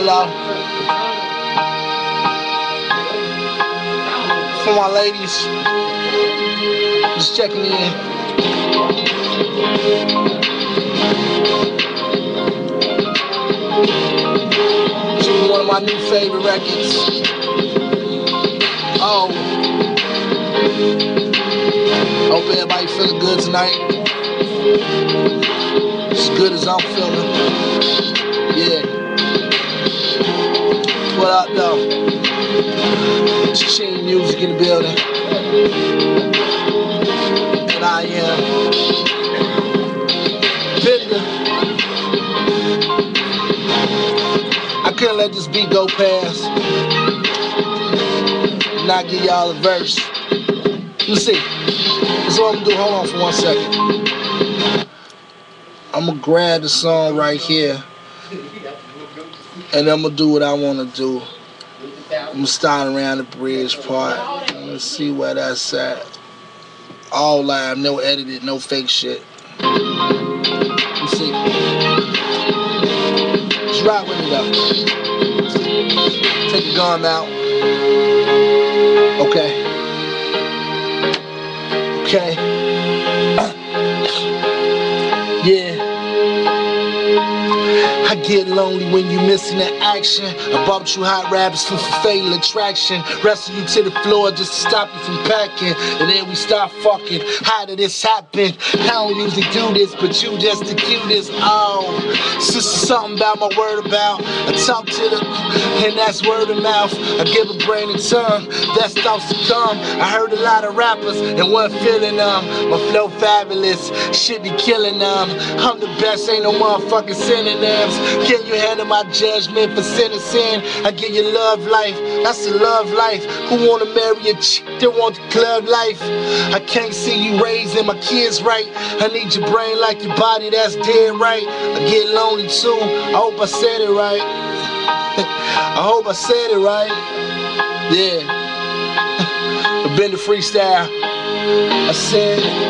Hello. For my ladies, just checking in. To one of my new favorite records. Oh. Hope everybody feeling good tonight. As good as I'm feeling. Yeah. What up, though? It's Music in the building. And I am Benda. I couldn't let this beat go past. Not give y'all a verse. Me see. That's what I'm gonna do. Hold on for one second. I'm gonna grab the song right here. And I'm gonna do what I wanna do. I'm gonna start around the bridge part. Let's see where that's at. All live, no edited, no fake shit. Let's see. Just rock with me though. Take the gun out. Okay. Okay. Yeah. I get lonely when you missing the action. I bumped you hot rappers for fatal attraction. Wrestle you to the floor just to stop you from packing. And then we start fucking. How did this happen? I don't usually do this, but you just the cutest. Oh, it's just something about my word about. I talk to the, and that's word of mouth. I give a brain and tongue. That's thoughts to come. I heard a lot of rappers and wasn't feeling them. My flow fabulous. Shit be killing them. I'm the best, ain't no motherfucking synonyms. Can you handle my judgment for sentencing? I give you love life, that's the love life. Who wanna marry a chick that want the club life? I can't see you raising my kids right. I need your brain like your body, that's dead right. I get lonely too, I hope I said it right. I hope I said it right. Yeah. Been the freestyle. I said.